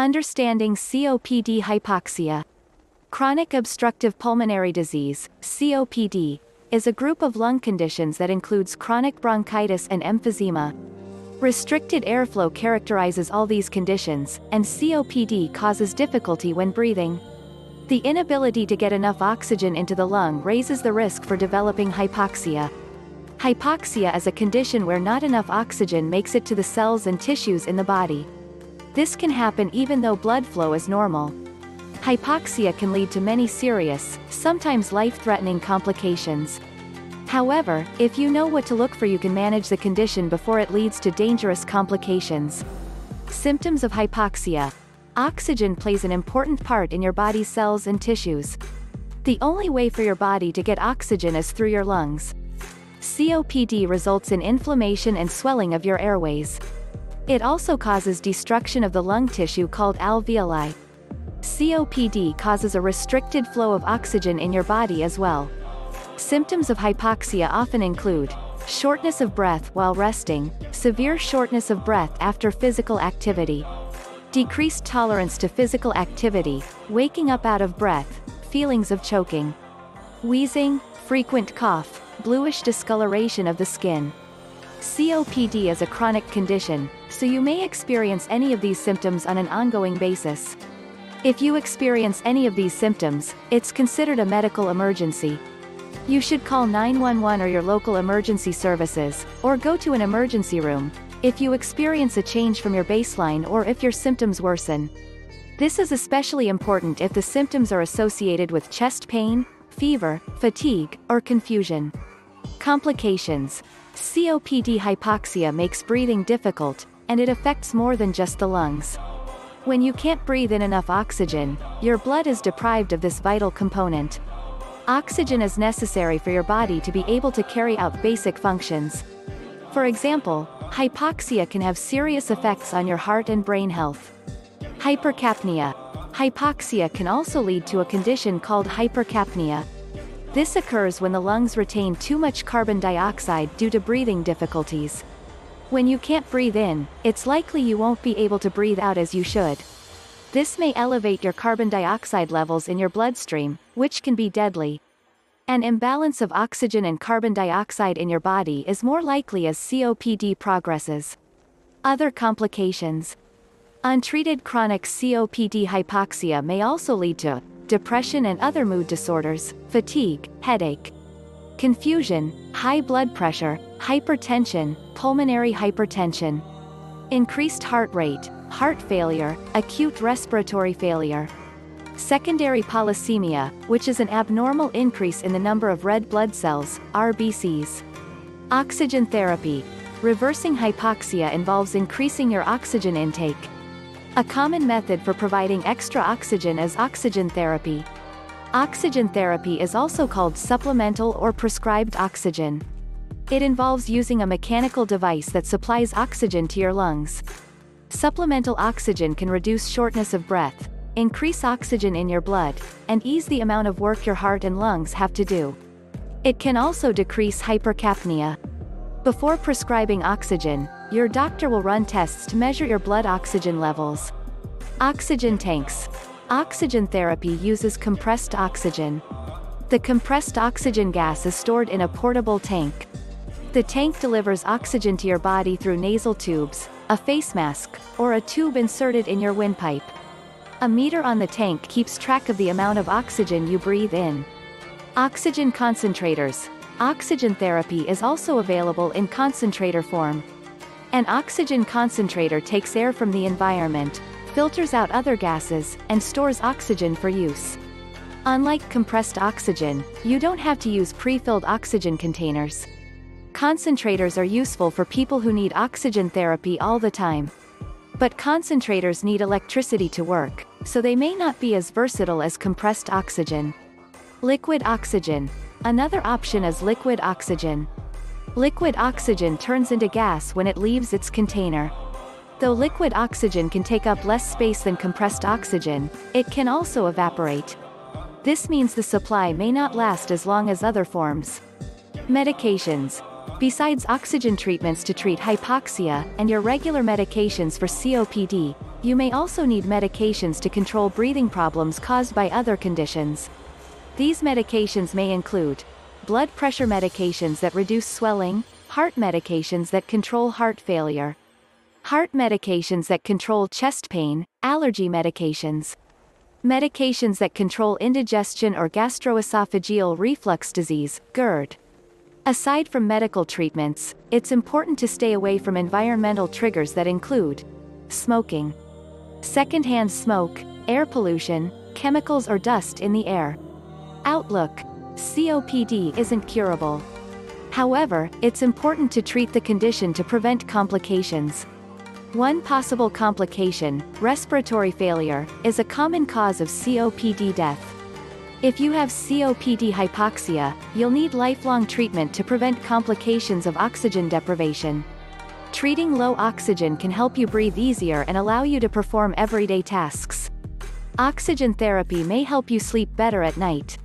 Understanding COPD hypoxia. Chronic obstructive pulmonary disease, COPD, is a group of lung conditions that includes chronic bronchitis and emphysema. Restricted airflow characterizes all these conditions, and COPD causes difficulty when breathing. The inability to get enough oxygen into the lung raises the risk for developing hypoxia. Hypoxia is a condition where not enough oxygen makes it to the cells and tissues in the body. This can happen even though blood flow is normal. Hypoxia can lead to many serious, sometimes life-threatening complications. However, if you know what to look for you can manage the condition before it leads to dangerous complications. Symptoms of hypoxia. Oxygen plays an important part in your body's cells and tissues. The only way for your body to get oxygen is through your lungs. COPD results in inflammation and swelling of your airways. It also causes destruction of the lung tissue called alveoli. COPD causes a restricted flow of oxygen in your body as well. Symptoms of hypoxia often include shortness of breath while resting, severe shortness of breath after physical activity, decreased tolerance to physical activity, waking up out of breath, feelings of choking, wheezing, frequent cough, bluish discoloration of the skin. COPD is a chronic condition, so you may experience any of these symptoms on an ongoing basis. If you experience any of these symptoms, it's considered a medical emergency. You should call 911 or your local emergency services, or go to an emergency room, if you experience a change from your baseline or if your symptoms worsen. This is especially important if the symptoms are associated with chest pain, fever, fatigue, or confusion. Complications. COPD hypoxia makes breathing difficult, and it affects more than just the lungs. When you can't breathe in enough oxygen, your blood is deprived of this vital component. Oxygen is necessary for your body to be able to carry out basic functions. For example, hypoxia can have serious effects on your heart and brain health. Hypercapnia. Hypoxia can also lead to a condition called hypercapnia. This occurs when the lungs retain too much carbon dioxide due to breathing difficulties. When you can't breathe in, it's likely you won't be able to breathe out as you should. This may elevate your carbon dioxide levels in your bloodstream, which can be deadly. An imbalance of oxygen and carbon dioxide in your body is more likely as COPD progresses. Other complications. Untreated chronic COPD hypoxia may also lead to depression and other mood disorders, fatigue, headache, confusion, high blood pressure, hypertension, pulmonary hypertension, increased heart rate, heart failure, acute respiratory failure. Secondary polycythemia, which is an abnormal increase in the number of red blood cells, RBCs. Oxygen therapy. Reversing hypoxia involves increasing your oxygen intake. A common method for providing extra oxygen is oxygen therapy. Oxygen therapy is also called supplemental or prescribed oxygen. It involves using a mechanical device that supplies oxygen to your lungs. Supplemental oxygen can reduce shortness of breath, increase oxygen in your blood, and ease the amount of work your heart and lungs have to do. It can also decrease hypercapnia. Before prescribing oxygen, your doctor will run tests to measure your blood oxygen levels. Oxygen tanks. Oxygen therapy uses compressed oxygen. The compressed oxygen gas is stored in a portable tank. The tank delivers oxygen to your body through nasal tubes, a face mask, or a tube inserted in your windpipe. A meter on the tank keeps track of the amount of oxygen you breathe in. Oxygen concentrators. Oxygen therapy is also available in concentrator form. An oxygen concentrator takes air from the environment, filters out other gases, and stores oxygen for use. Unlike compressed oxygen, you don't have to use pre-filled oxygen containers. Concentrators are useful for people who need oxygen therapy all the time. But concentrators need electricity to work, so they may not be as versatile as compressed oxygen. Liquid oxygen. Another option is liquid oxygen. Liquid oxygen turns into gas when it leaves its container. Though liquid oxygen can take up less space than compressed oxygen, it can also evaporate. This means the supply may not last as long as other forms. Medications. Besides oxygen treatments to treat hypoxia and your regular medications for COPD, You may also need medications to control breathing problems caused by other conditions. These medications may include blood pressure medications that reduce swelling, heart medications that control heart failure, heart medications that control chest pain, allergy medications, medications that control indigestion or gastroesophageal reflux disease, GERD. Aside from medical treatments, it's important to stay away from environmental triggers that include smoking, secondhand smoke, air pollution, chemicals or dust in the air. Outlook COPD isn't curable. However, it's important to treat the condition to prevent complications. One possible complication, respiratory failure, is a common cause of COPD death. If you have COPD hypoxia, you'll need lifelong treatment to prevent complications of oxygen deprivation. Treating low oxygen can help you breathe easier and allow you to perform everyday tasks. Oxygen therapy may help you sleep better at night.